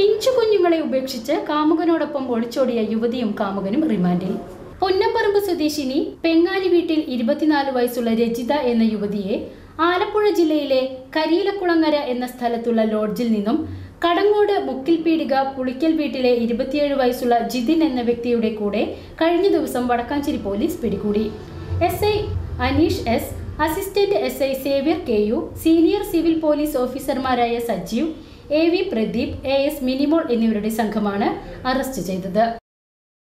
പിഞ്ചു കുഞ്ഞുങ്ങളെ ഉപേക്ഷിച്ച് കാമുകനോടൊപ്പം ഒളിച്ചോടിയ യുവതിയും കാമുകനും റിമാൻഡിൽ. പൊന്നപ്പറമ്പ് സ്വദേശിനി പെങ്ങാലി വീട്ടിൽ ഇരുപത്തിനാല് വയസ്സുള്ള രജിത എന്ന യുവതിയെ ആലപ്പുഴ ജില്ലയിലെ കരിയിലക്കുളങ്ങര എന്ന സ്ഥലത്തുള്ള ലോഡ്ജിൽ നിന്നും കടങ്ങോട് മുക്കിൽ പീടിക പുളിക്കൽ വീട്ടിലെ ഇരുപത്തിയേഴ് വയസ്സുള്ള ജിതിൻ എന്ന വ്യക്തിയുടെ കൂടെ കഴിഞ്ഞ ദിവസം വടക്കാഞ്ചേരി പോലീസ് പിടികൂടി. S I Aneesh S assistant S I Xavier K U senior civil police ഓഫീസർമാരായ Sajeev A V Pradeep A S Minimol എന്നിവരുടെ സംഘമാണ് അറസ്റ്റ് ചെയ്തത്.